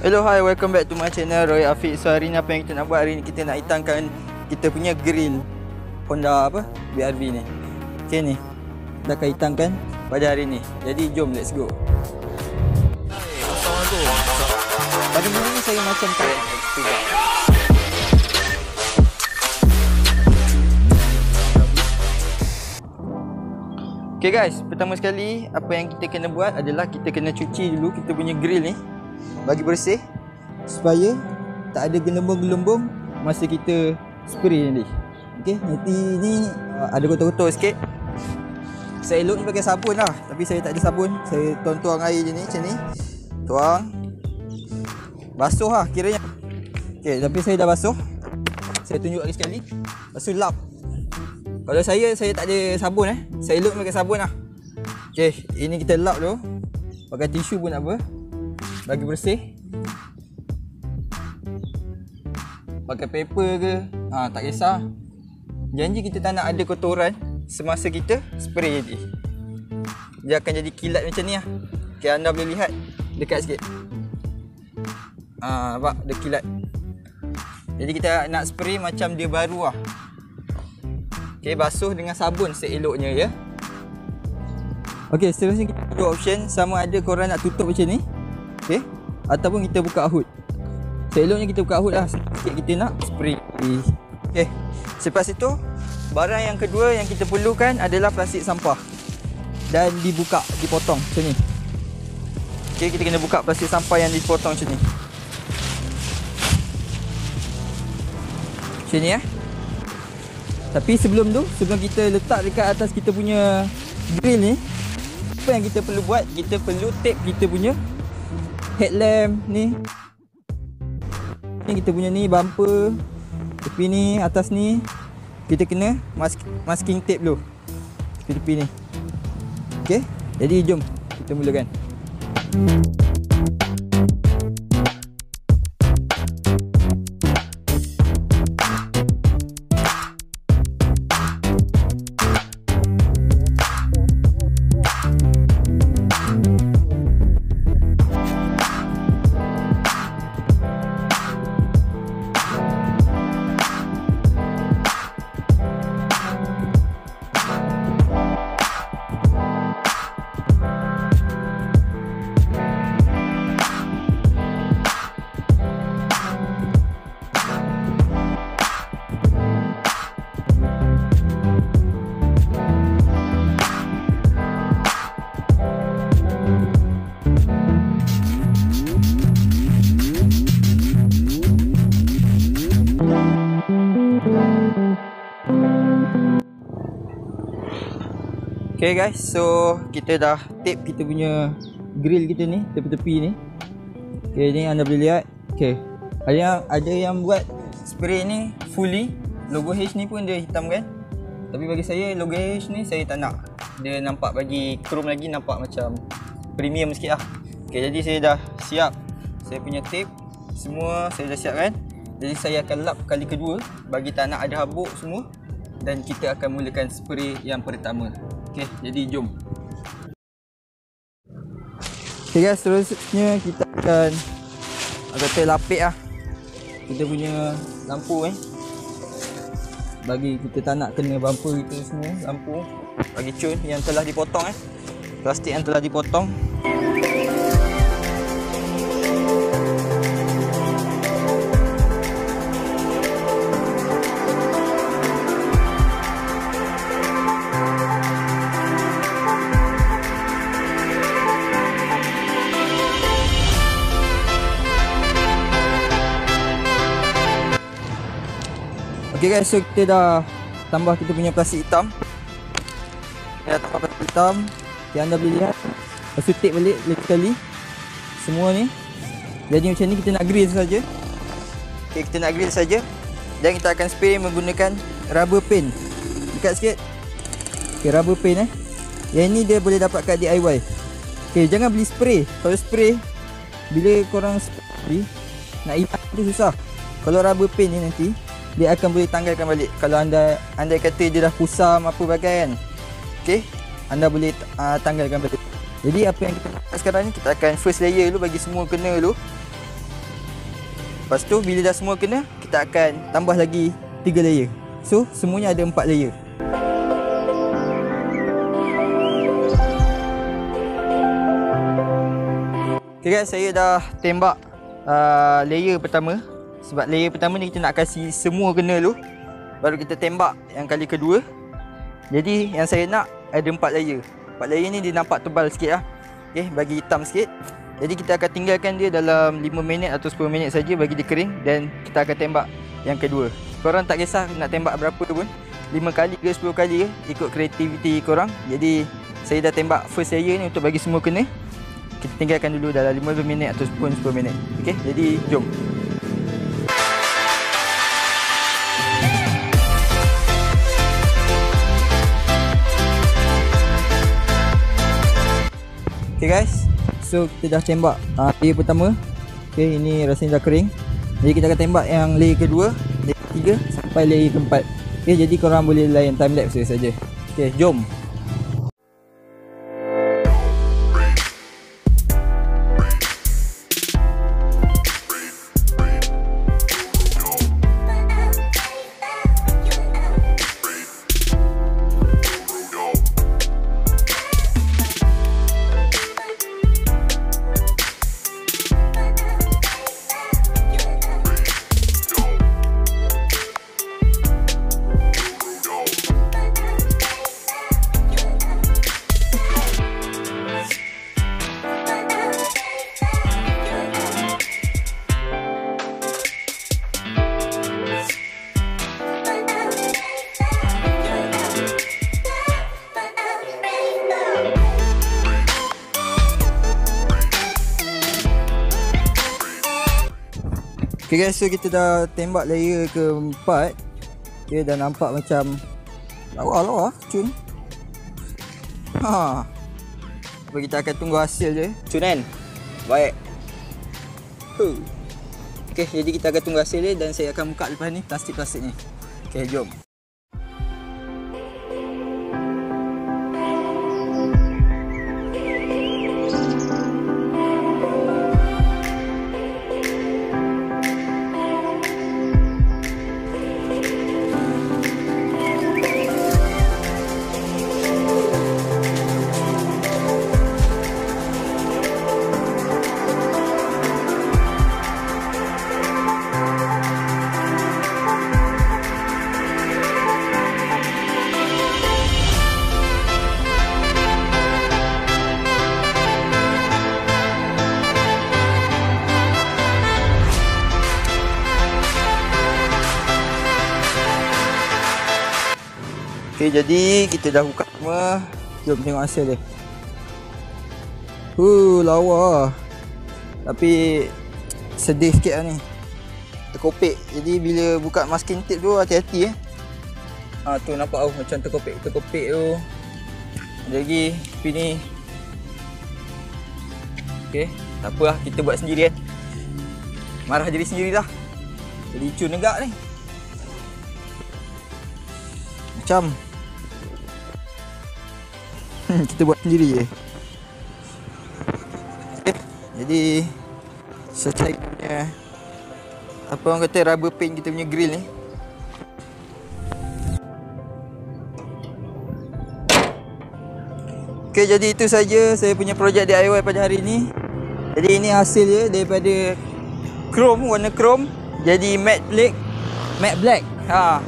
Hello hi. Welcome back to my channel Roy Afiq. So hari ni apa yang kita nak buat? Hari ni kita nak hitangkan kita punya grill. Honda apa? BRV ni. Okay ni. Dah akan hitangkan pada hari ni. Jadi jom let's go. Pada mula ni saya macam tak Okay guys, pertama sekali apa yang kita kena buat adalah kita kena cuci dulu kita punya grill ni bagi bersih? Supaya tak ada gelembung-gelembung masa kita spray nanti. Okey, nanti ni uh, ada kotor-kotor sikit. Saya elok ni pakai sabun lah. Tapi saya tak ada sabun. Saya tuang-tuang air je ni macam ni. Tuang. Basuh lah kiranya. Okay tapi saya dah basuh. Saya tunjuk lagi sekali. Tu lap. Kalau saya, saya tak ada sabun eh. Saya elok pakai sabun lah. Okay ini kita lap dulu. Pakai tisu pun tak apa Bagi bersih Pakai paper ke ha, Tak kisah Janji kita tak nak ada kotoran semasa kita spray tadi. Dia akan jadi kilat macam ni lah. Okay, anda boleh lihat dekat sikit. Ah, nampak dia kilat. Jadi kita nak spray macam dia baru lah. Okay, basuh dengan sabun seeloknya ya. Okay, seterusnya kita ada option sama ada korang nak tutup macam ni. Okay. Ataupun kita buka hood. Seeloknya kita buka hood lah. Sikit kita nak spray. Okay. Selepas itu, Barang yang kedua yang kita perlukan adalah plastik sampah Dan dibuka, dipotong macam ni Okay, kita kena buka plastik sampah yang dipotong macam ni Macam ni eh Tapi sebelum tu, sebelum kita letak dekat atas kita punya grill ni Apa yang kita perlu buat, kita perlu tape kita punya headlamp ni. Ni kita punya ni bumper. Tepi ni, atas ni. Kita kena mask, masking tape dulu. Tepi-tepi ni. Ok jadi jom kita mulakan Okay guys, so kita dah tape kita punya grill kita ni, tepi-tepi ni. Okay, ni anda boleh lihat. Okay, ada yang, ada yang buat spray ni fully. Logo H ni pun dia hitam kan? Tapi bagi saya, logo H ni saya tak nak. Dia nampak bagi chrome lagi nampak macam premium sikit lah. Okay, jadi saya dah siap. Saya punya tape Semua saya dah siap kan? Jadi saya akan lap kali kedua. Bagi tak nak ada habuk semua Dan kita akan mulakan spray yang pertama Okey, jadi jom. Okey guys, seterusnya kita akan kata lapik ah. Kita punya lampu eh. Bagi kita tak nak kena bumper kita semua, lampu bagi cun yang telah dipotong eh. Plastik yang telah dipotong. So kita dah tambah kita punya plastik hitam. Kita dah tambah plastik hitam. Yang anda boleh lihat Lepas tu tape balik sekali. Semua ni. Jadi macam ni kita nak grill saja. Okay, kita nak grill saja. Dan kita akan spray menggunakan rubber paint. Dekat sikit. Okay, rubber paint eh. Yang ni dia boleh dapat kat DIY Okay, jangan beli spray. Kalau spray Bila korang spray Nak hilang tu susah. Kalau rubber paint ni nanti dia akan boleh tanggalkan balik. Kalau anda anda kata dia dah kusam apa bagai kan. Okey? Anda boleh uh, tanggalkan balik. Jadi apa yang kita buat sekarang ni kita akan first layer dulu bagi semua kena dulu. Lepas tu bila dah semua kena, kita akan tambah lagi 3 layer. So, semuanya ada 4 layer. Okay guys, saya dah tembak uh, layer pertama Sebab layer pertama ni kita nak kasih semua kena dulu Baru kita tembak yang kali kedua. Jadi yang saya nak ada empat layer. Empat layer ni dia nampak tebal sikit lah. Okay, bagi hitam sikit. Jadi kita akan tinggalkan dia dalam 5 minit atau 10 minit saja bagi dia kering Dan kita akan tembak yang kedua. Korang tak kisah nak tembak berapa pun. 5 kali ke 10 kali ke Ikut kreativiti korang. Jadi saya dah tembak first layer ni untuk bagi semua kena. Kita tinggalkan dulu dalam 15 minit atau 10 10 minit. Okey, jadi jom. Okay guys, so kita dah tembak uh, layer pertama. Okay, ini rasanya dah kering. Jadi kita akan tembak yang layer kedua, layer ketiga sampai layer keempat. Okay, jadi korang boleh layan time lapse saja. Okay, jom. Okay guys, so kita dah tembak layer keempat. Dia dah nampak macam Lawa-lawa, cun. Ha. Apa kita akan tunggu hasil je? Cun kan? Baik. Huh. Okay, jadi kita akan tunggu hasil dia Dan saya akan buka lepas ni plastik-plastik ni. Okay, jom Okay, jadi kita dah buka semua. Jom tengok hasil dia. Huh, lawa. Tapi sedih sikit lah ni. Terkopik. Jadi bila buka masking tape tu hati-hati eh. Ha tu nampak oh, macam terkopik terkopik tu. Tapi ni. Okey, tak apa lah kita buat sendiri kan. Marah diri sendirilah. Jadi cun negak ni. Macam Kita buat sendiri je. Okay. Jadi selesai punya apa orang kata rubber paint kita punya grill ni. Okay, jadi itu saja saya punya projek DIY pada hari ini. Jadi ini hasil dia daripada chrome warna chrome jadi matte black matte black. Ha.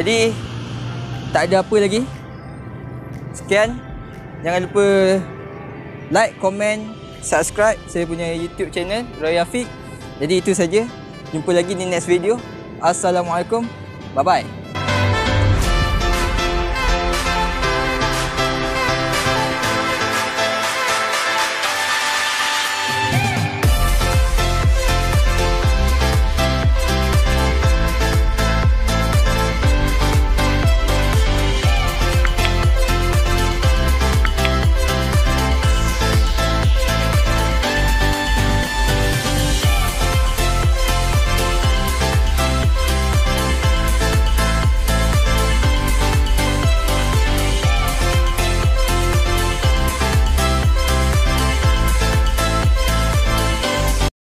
Jadi tak ada apa lagi. Sekian. Jangan lupa like, komen, subscribe saya punya YouTube channel Roy Afiq. Jadi itu saja. Jumpa lagi di next video. Assalamualaikum. Bye bye.